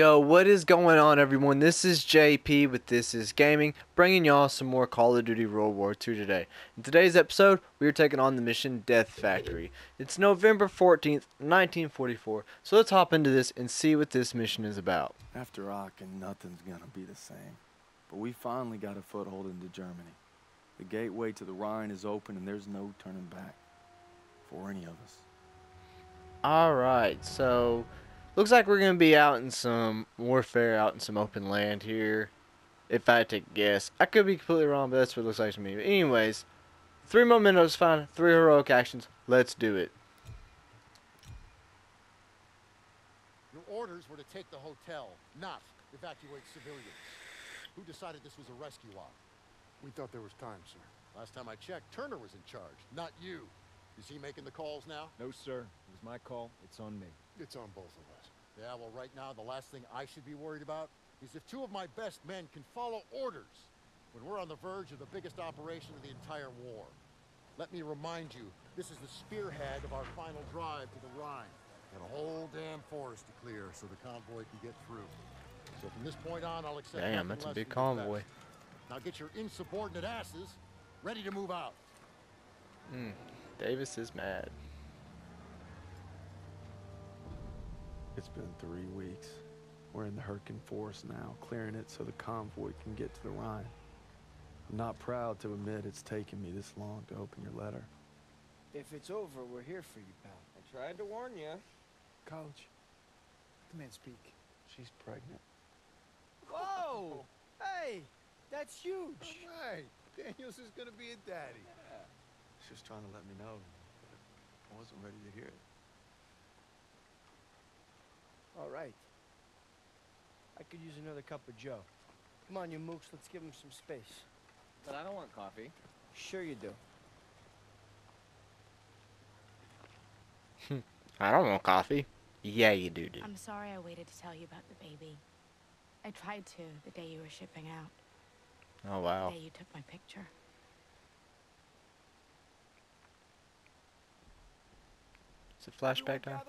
Yo, what is going on everyone? This is JP with This Is Gaming, bringing y'all some more Call of Duty World War II today. In today's episode, we are taking on the mission Death Factory. It's November 14th, 1944, so let's hop into this and see what this mission is about. After Aachen, nothing's gonna be the same. But we finally got a foothold into Germany. The gateway to the Rhine is open and there's no turning back. For any of us. Alright, so looks like we're going to be out in some warfare, out in some open land here. If I had to guess. I could be completely wrong, but that's what it looks like to me. But anyways, three mementos found, three heroic actions. Let's do it. Your orders were to take the hotel, not evacuate civilians. Who decided this was a rescue op? We thought there was time, sir. Last time I checked, Turner was in charge, not you. Is he making the calls now? No, sir. It was my call. It's on me. It's on both of us. Yeah, well, right now, the last thing I should be worried about is if two of my best men can follow orders when we're on the verge of the biggest operation of the entire war. Let me remind you, this is the spearhead of our final drive to the Rhine. Got a whole damn forest to clear so the convoy can get through. So from this point on, I'll accept Damn, that's a big than your convoy. Now get your insubordinate asses ready to move out. Hmm. Davis is mad. It's been three weeks. We're in the Hurtgen Forest now, clearing it so the convoy can get to the Rhine. I'm not proud to admit it's taken me this long to open your letter. If it's over, we're here for you, pal. I tried to warn you. Coach, let the man speak. She's pregnant. Whoa! hey, that's huge. Right. Daniels is gonna be a daddy. She's just trying to let me know. But I wasn't ready to hear it. All right. I could use another cup of Joe. Come on, you mooks, let's give him some space. But I don't want coffee. Sure you do. I don't want coffee. Yeah, you do, dude. I'm sorry I waited to tell you about the baby. I tried to the day you were shipping out. Oh, wow. The day you took my picture. Is it flashback time?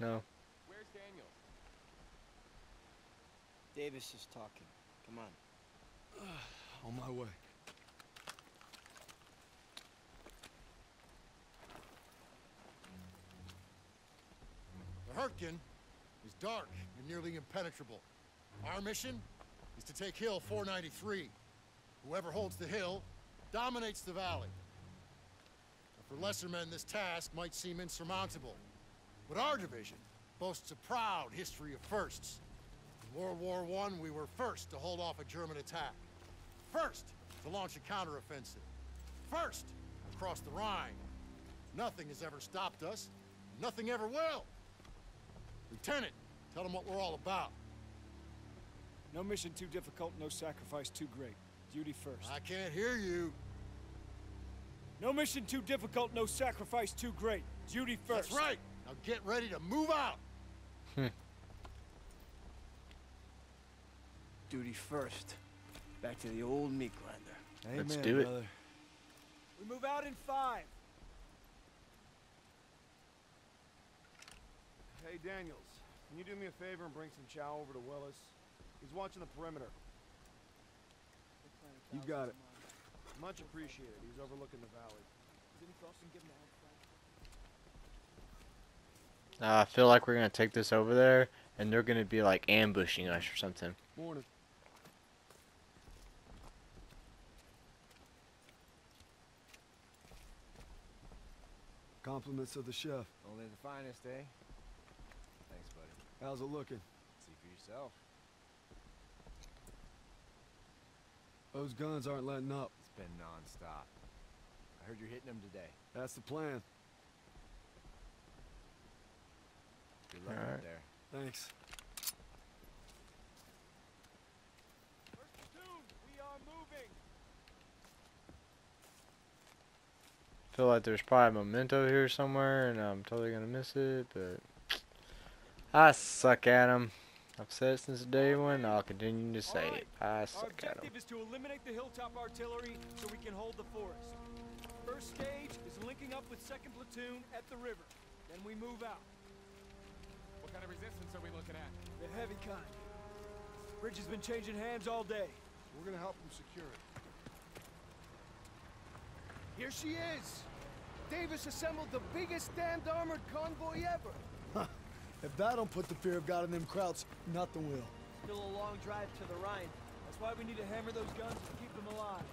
No. Where's Daniel? Davis is talking. Come on. On my way. The Hurtgen is dark and nearly impenetrable. Our mission is to take Hill 493. Whoever holds the hill dominates the valley. For lesser men, this task might seem insurmountable. But our division boasts a proud history of firsts. In World War I, we were first to hold off a German attack. First to launch a counteroffensive. First across the Rhine. Nothing has ever stopped us. Nothing ever will. Lieutenant, tell them what we're all about. No mission too difficult, no sacrifice too great. Duty first. I can't hear you. No mission too difficult, no sacrifice too great. Duty first. That's right. Now get ready to move out. Hmm. Duty first. Back to the old meat Meeklander. Let's do it. We move out in five. Hey, Daniels, can you do me a favor and bring some chow over to Willis? He's watching the perimeter. You got it. Much appreciated. He's overlooking the valley. Uh, I feel like we're going to take this over there, and they're going to be, like, ambushing us or something. Morning. Compliments of the chef. Only the finest, eh? Thanks, buddy. How's it looking? See for yourself. Those guns aren't letting up. It's been non-stop. I heard you're hitting them today. That's the plan. Good luck Alright. out there. Thanks. First platoon, we are moving. feel like there's probably a memento here somewhere, and I'm totally going to miss it, but I suck at them. I've said it since day one, and I'll continue to say it. I Our suck at them. objective is to eliminate the hilltop artillery so we can hold the forest. First stage is linking up with second platoon at the river. Then we move out. What kind of resistance are we looking at? The heavy kind. Bridge has been changing hands all day. We're gonna help them secure it. Here she is. Davis assembled the biggest damned armored convoy ever. If that don't put the fear of God in them krauts, nothing will. Still a long drive to the Rhine. That's why we need to hammer those guns to keep them alive.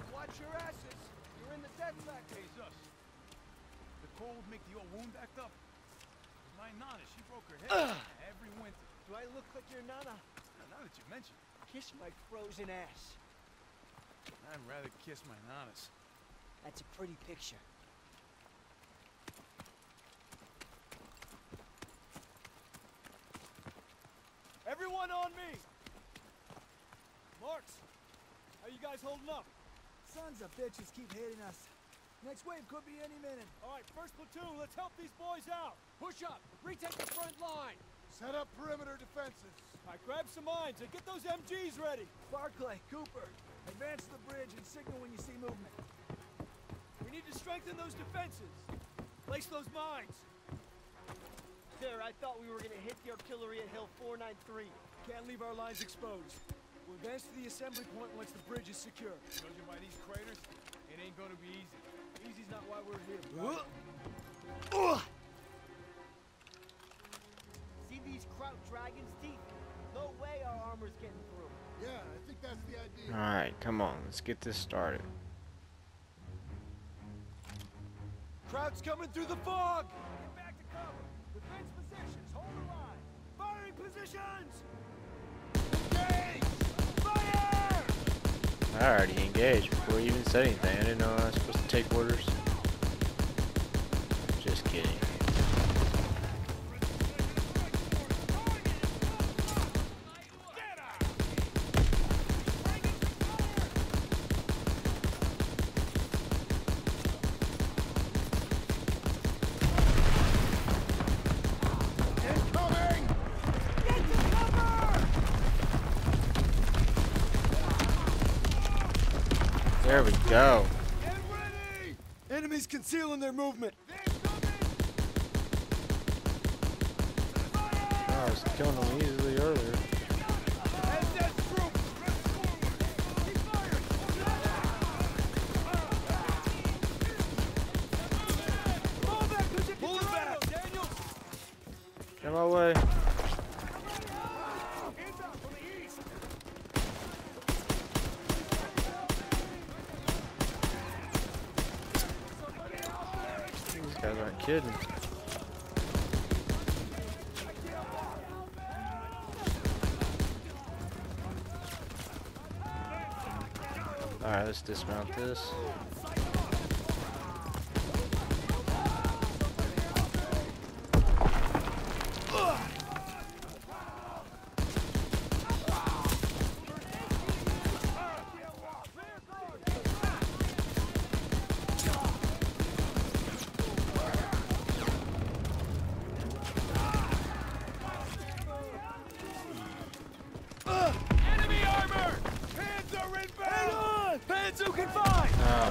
And watch your asses. You're in the death factory. Hey, Zus. The cold make the old wound act up. My Nana, she broke her head every winter. Do I look like your nana? Now, now that you mention it, Kiss my frozen ass. I'd rather kiss my Nanas. That's a pretty picture. Everyone on me! Marks, how you guys holding up? Sons of bitches keep hitting us. Next wave could be any minute. All right, first platoon, let's help these boys out. Push up, retake the front line. Set up perimeter defenses. All right, grab some mines and get those MGs ready. Barclay, Cooper, advance to the bridge and signal when you see movement. We need to strengthen those defenses. Place those mines. Sir, I thought we were gonna hit the artillery at Hill 493. Can't leave our lines exposed. We'll advance to the assembly point once the bridge is secure. Judging by these craters, it ain't gonna be easy. Easy's not why we're here. Bro. See these Kraut dragons' teeth? No way our armor's getting through. Yeah, I think that's the idea. Alright, come on, let's get this started. Kraut's coming through the fog! Firing positions! I already engaged before you even said anything. I didn't know I was supposed to take orders. Just kidding. Concealing their movement. Oh, I was killing them easily earlier. Get my way. Kidding. Alright, let's dismount this.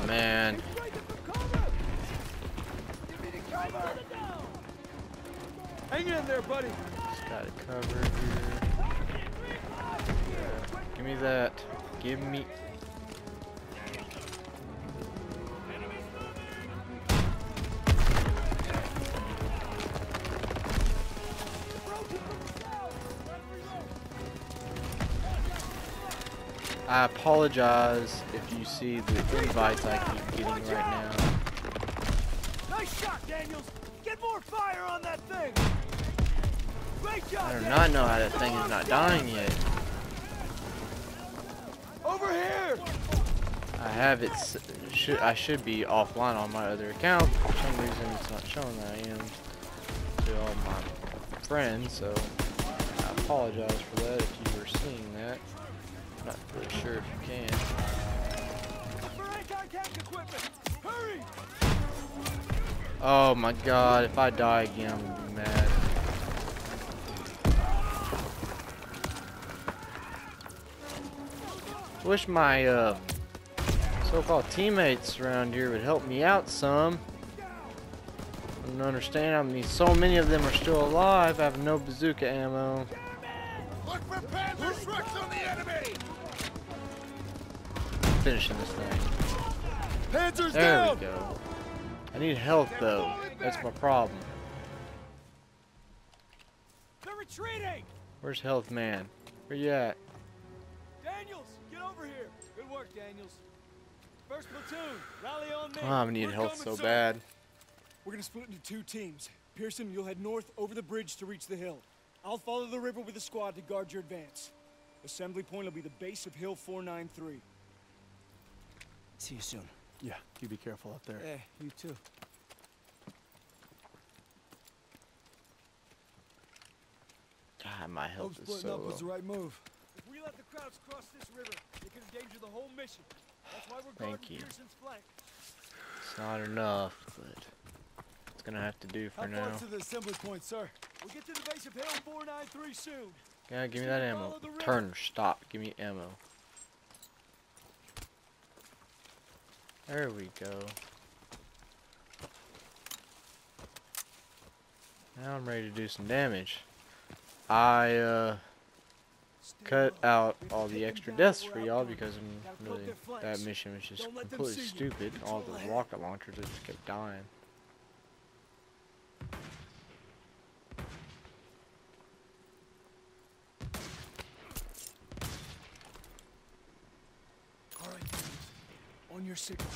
Man. Hang in there, buddy! Just gotta cover here. Give me that. Give me. I apologize see the invites I keep getting right now. Nice shot, Daniels! Get more fire on that thing! Great job! I do not know how that thing is not dying yet. Over here! I have it. Should I should be offline on my other account. For some reason, it's not showing that I am to all my friends. So I apologize for that if you were seeing that. I'm Not really sure if you can. Oh my God! If I die again, I'm gonna be mad. Wish my uh, so-called teammates around here would help me out some. I don't understand. I mean, so many of them are still alive. I have no bazooka ammo. Look for on the enemy! Finishing this thing. Panzer's There down! we go. I need health though. That's my problem. They're retreating! Where's health man? Where you at? Daniels, get over here. Good work, Daniels. First platoon, rally on me. Oh, I need We're health so sir. bad. We're gonna split into two teams. Pearson, you'll head north over the bridge to reach the hill. I'll follow the river with a squad to guard your advance. Assembly point will be the base of Hill 493. See you soon. Yeah, you be careful out there. Eh, you too. God, my health Hope is so up was the right move. If we let the Krauts cross this river, it could endanger the whole mission. That's why we're Thank guarding you. Pearson's flank. It's not enough, but it's gonna have to do for How for far now. to the assembly point, sir? We'll get to the base of Hill 493 soon. Yeah, give me that ammo. Follow the river. Turner, stop. Give me ammo. There we go. Now I'm ready to do some damage. I uh, cut out all the extra deaths for y'all because I'm really that mission was just completely stupid. All the rocket launchers just kept dying. All right, Daniels. On your signal.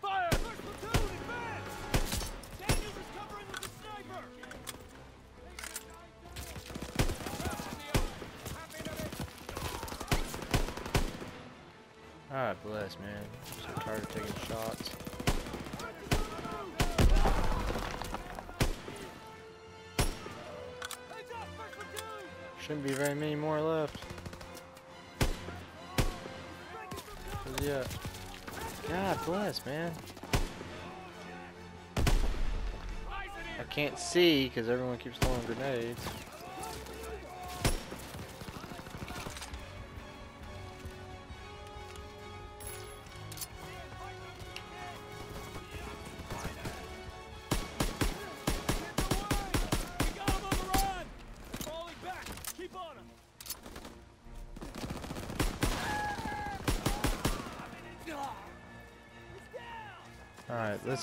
Fire! First platoon, advance! Daniels is covering with the sniper! Ah, bless, man. Shouldn't be very many more left. Yeah. God bless, man. I can't see because everyone keeps throwing grenades.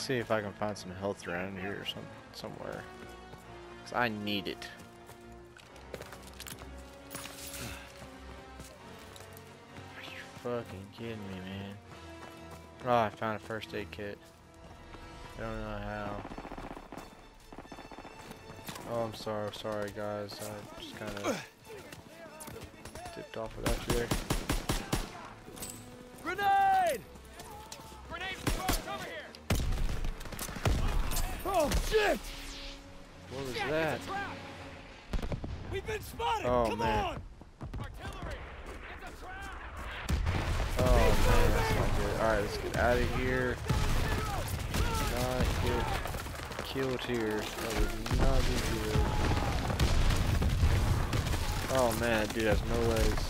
See if I can find some health around here or some, somewhere. Because I need it. Are you fucking kidding me, man? Oh, I found a first aid kit. I don't know how. Oh, I'm sorry, sorry guys. I just kind of tipped off without you there. Oh, shit! What was Jack, that? It's a trap! We've been spotted! Oh, Come man. on! Artillery! It's a trap! Oh man, that's not good. Alright, let's get out of here. Not get killed here. That would not be good. Oh man, dude has no legs.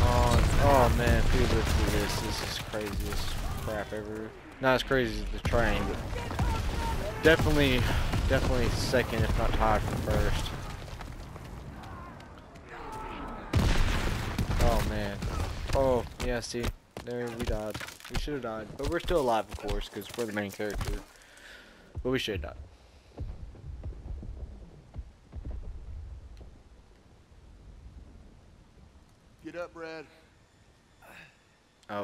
Oh, oh man, we lived through this, this is craziest crap ever. Not as crazy as the train, but definitely, definitely second, if not tied for first. Oh man. Oh yeah, see, there we died. We should have died, but we're still alive, of course, because we're the main character. But we should have died. Get up, Brad. Oh I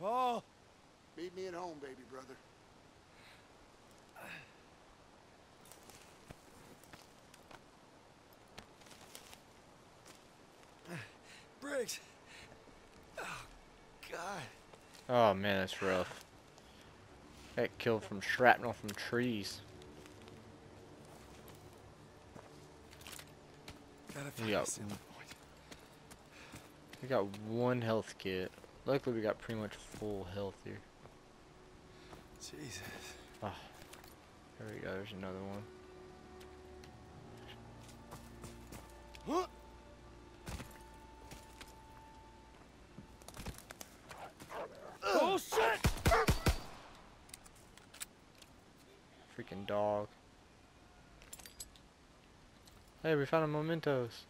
Paul! Meet me at home, baby brother. Briggs! Oh, God. Oh, man, that's rough. That killed from shrapnel from trees. Gotta find got one health kit. Luckily, we got pretty much full health here. Jesus. Ah. Oh, there we go. There's another one. Huh? Oh shit! Freaking dog. Hey, we found a mementos.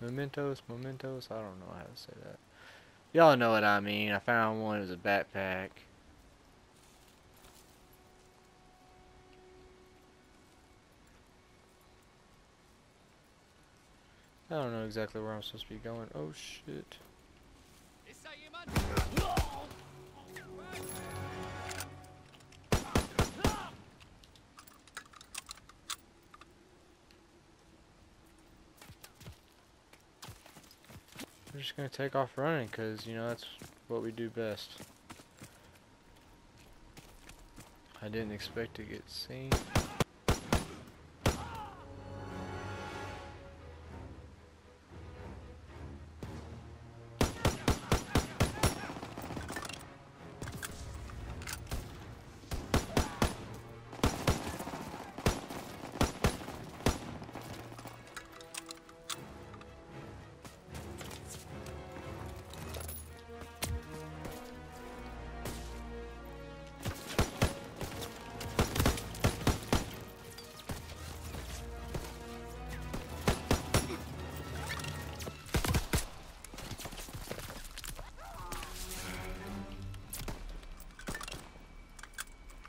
Mementos, mementos. I don't know how to say that. Y'all know what I mean. I found one. It was a backpack. I don't know exactly where I'm supposed to be going. Oh shit. Just gonna take off running because, you know, that's what we do best. I didn't expect to get seen.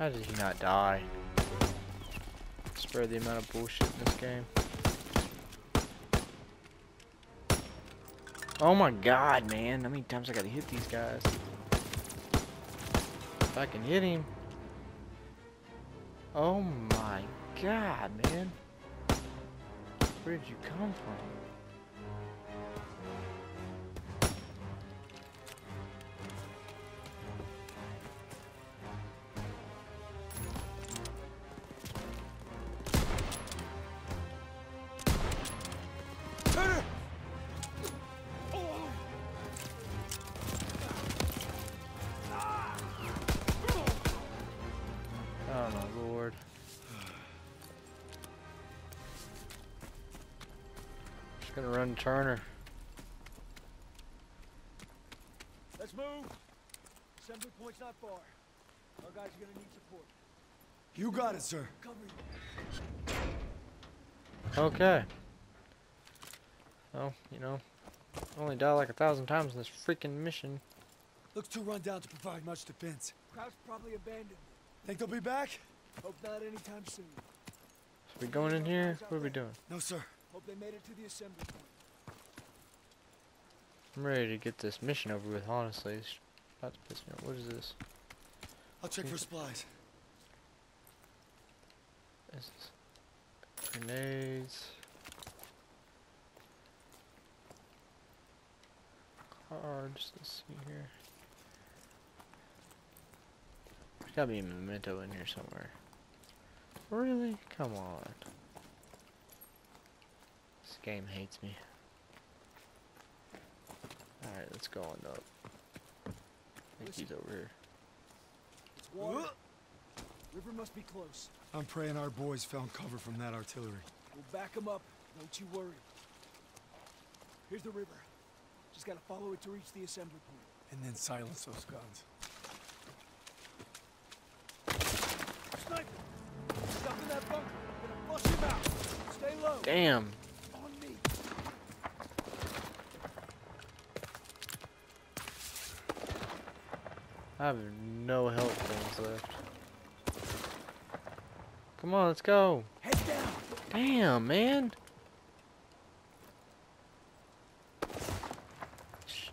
How did he not die? Spare the amount of bullshit in this game. Oh my god, man. How many times I gotta hit these guys? If I can hit him. Oh my god, man. Where did you come from? Just gonna run Turner. Let's move. Assembly point's not far. Our guys are gonna need support. You got it, sir. Cover you. Okay. Well, you know, I only died like a thousand times in this freaking mission. Looks too run down to provide much defense. Kraut's probably abandoned. Think they'll be back? Hope not anytime soon. So we going in here? What are we doing? No, sir. They made it to the assembly point. I'm ready to get this mission over with, honestly. It's about to piss me off. What is this? I'll check for supplies. This is grenades. Cards, let's see here. There's gotta be a memento in here somewhere. Really? Come on. This game hates me. Alright, let's go on up. I think he's over here. It's water. River must be close. I'm praying our boys found cover from that artillery. We'll back them up. Don't you worry. Here's the river. Just gotta follow it to reach the assembly point. And then silence those guns. Sniper! Stuck in that bunker. Gonna flush him out. Stay low. Damn! On me. I have no health things left. Come on, let's go. Head down. Damn, man.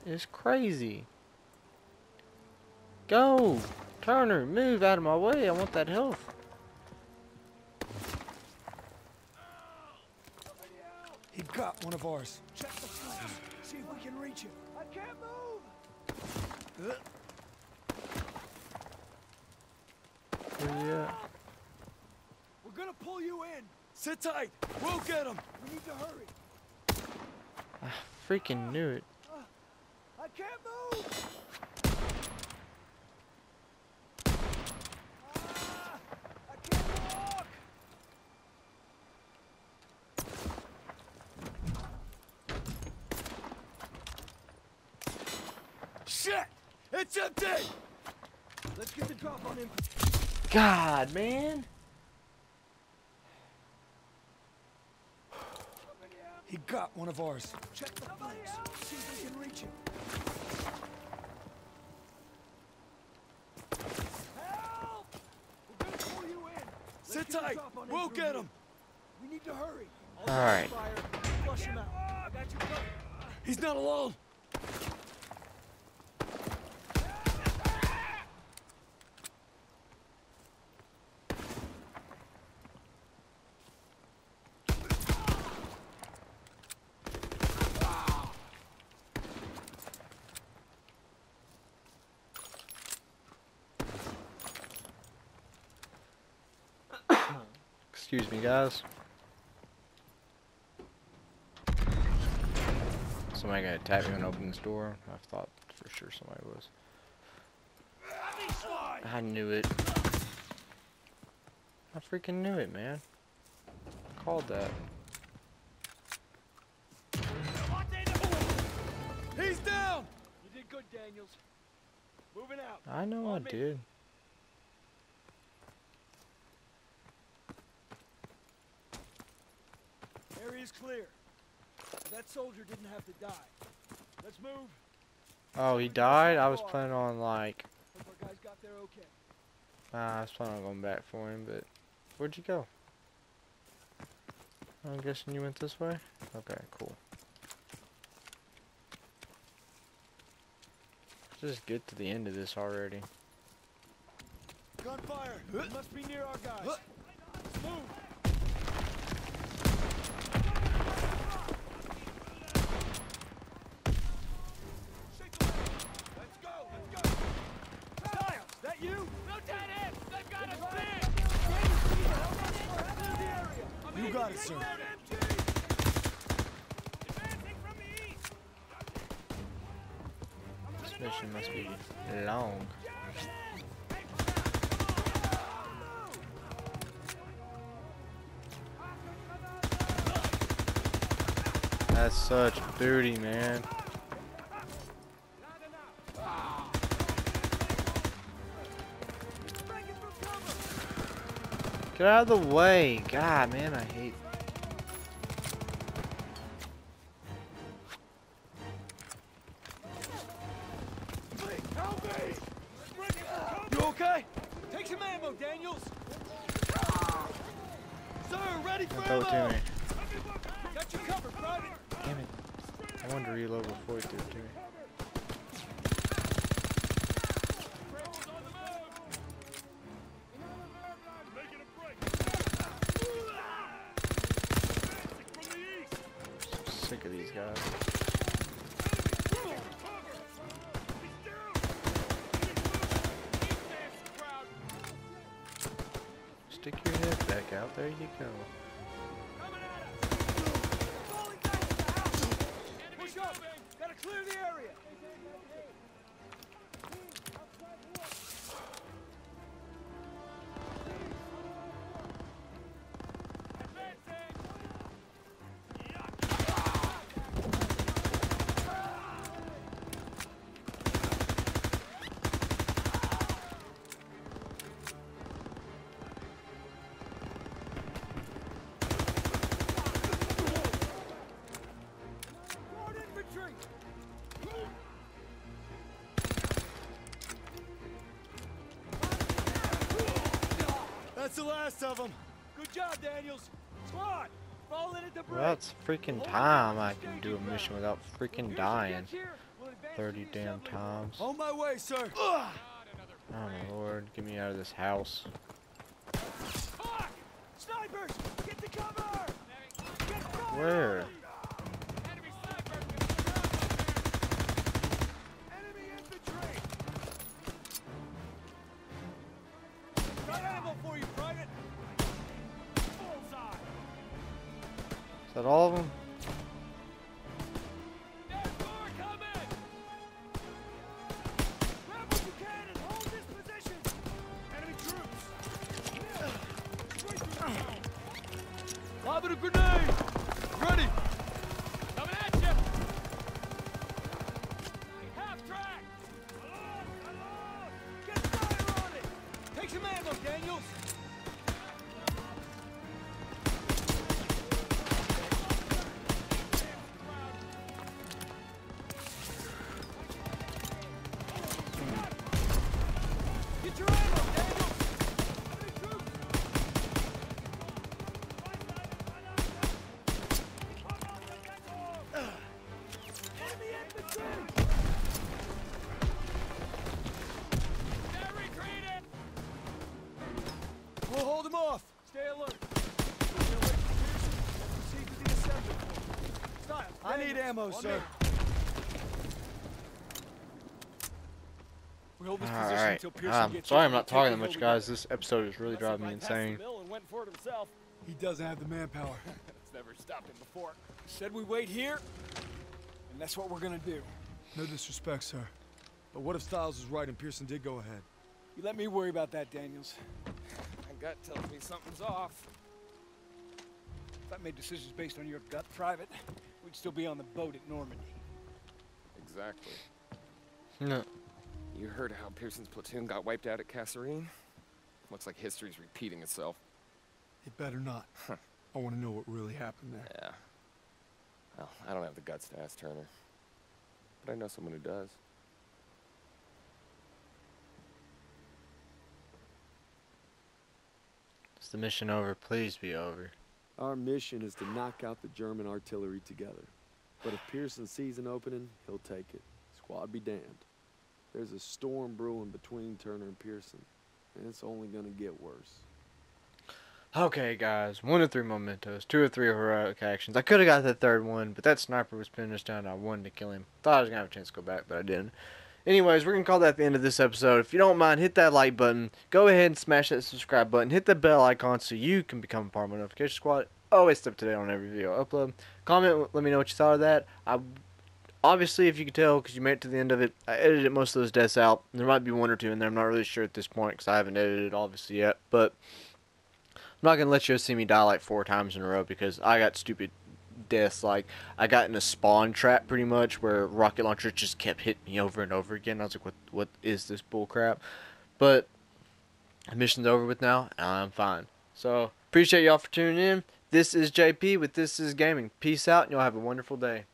It's crazy. Go. Turner, move out of my way. I want that health. He got one of ours. Check the flanks. See if we can reach him. I can't move! Uh. Where you at? We're gonna pull you in. Sit tight. We'll get him. We need to hurry. I freaking knew it. I can't move! Ah, I can't walk! Shit! It's empty! Let's get the drop on him. God, man. He got one of ours. Check the flanks. See if we can reach him. Help! We're gonna pull you in. Sit tight. We'll get him. We need to hurry. All right. Fire. Flush him out. I got you covered. He's not alone. Excuse me, guys. Somebody gonna attack me when I open this door? I thought for sure somebody was. I knew it. I freaking knew it, man. Called that. He's down. You did good, Daniels. Moving out. I know I me. did. Area's clear. That soldier didn't have to die. Let's move. Oh, he died? I was planning on like, Hope our guys got there okay. uh, I was planning on going back for him, but where'd you go? I'm guessing you went this way? Okay, cool. Just get to the end of this already. Gunfire. It must be near our guys. Move. Shake the leg. Let's go, let's go. Stiles, that you? Lieutenant, they've got us big. You got it, sir. This mission must be long. That's such booty, man. Get out of the way. God, man, I hate. Head back out. There you go. Push up. Gotta clear the area. rest of them. Good job, Daniels. Squad, fall in the break. Well, that's freaking time I can do a mission without freaking dying. 30 damn times. On my way, sir. Oh, my Lord. Get me out of this house. Snipers! Get the cover! Where? for you, Is that all of them? There's more coming! Grab ammo, on sir. We hold this position Alright. until Pearson Um, gets sorry. I'm not talking that much, guys. This episode is really driving me insane. and went for it himself. He doesn't have the manpower. It's never stopped him before. Said we wait here, and that's what we're gonna do. No disrespect, sir. But what if Stiles was right and Pearson did go ahead? You let me worry about that, Daniels. My gut tells me something's off. If I made decisions based on your gut, Private, we'd still be on the boat at Normandy. Exactly. No. You heard how Pearson's platoon got wiped out at Kasserine? Looks like history's repeating itself. It better not. I want to know what really happened there. Yeah. Well, I don't have the guts to ask Turner. But I know someone who does. Is the mission over? Please be over. Our mission is to knock out the German artillery together. But if Pearson sees an opening, he'll take it. Squad be damned. There's a storm brewing between Turner and Pearson, and it's only gonna get worse. Okay, guys. One of three mementos. Two or three heroic actions. I could have got the third one, but that sniper was pinned us down. I wanted to kill him. Thought I was going to have a chance to go back, but I didn't. Anyways, we're going to call that the end of this episode. If you don't mind, hit that like button. Go ahead and smash that subscribe button. Hit the bell icon so you can become part of my notification squad. Always stay up to date on every video I upload. Comment, let me know what you thought of that. I Obviously, if you could tell, because you made it to the end of it, I edited most of those deaths out. There might be one or two in there. I'm not really sure at this point because I haven't edited it, obviously, yet. But I'm not going to let you see me die like four times in a row because I got stupid deaths. Like, I got in a spawn trap pretty much where rocket launcher just kept hitting me over and over again. I was like, what, what is this bull crap? But mission's over with now, and I'm fine. So, appreciate y'all for tuning in. This is JP with This Is Gaming. Peace out, and y'all have a wonderful day.